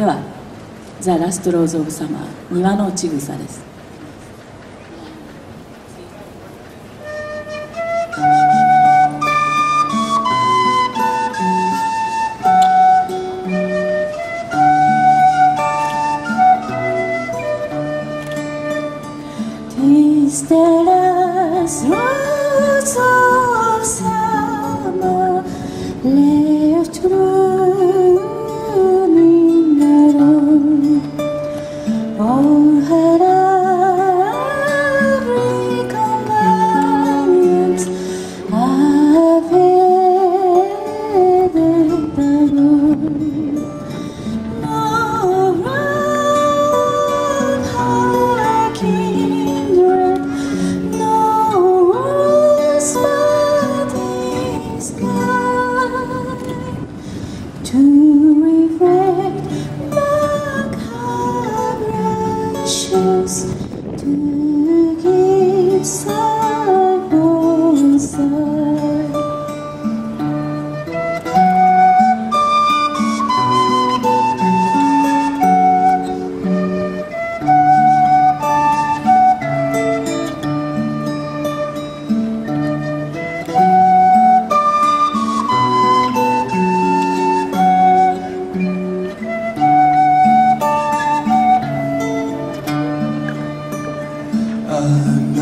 では「ザ・ラスト・ローズ・オブ・サマー庭のちぐさ」です「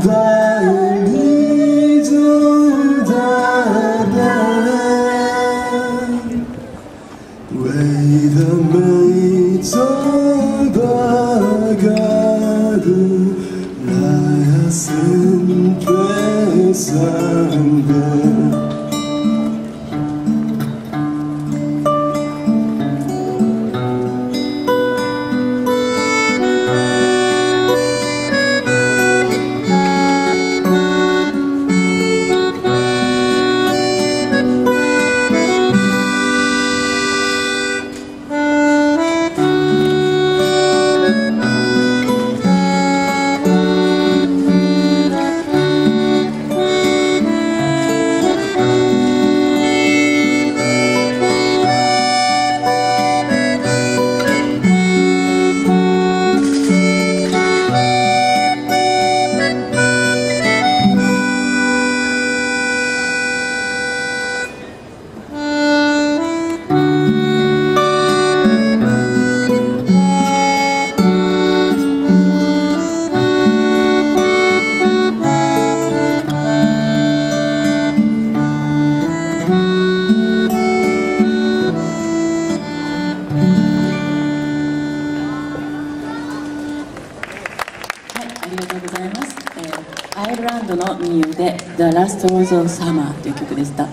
나을 잊어달래. 왜 담에 있던 ありがとうございます。えーアイルランドの民謡で「The Last Rose of Summer」という曲でした。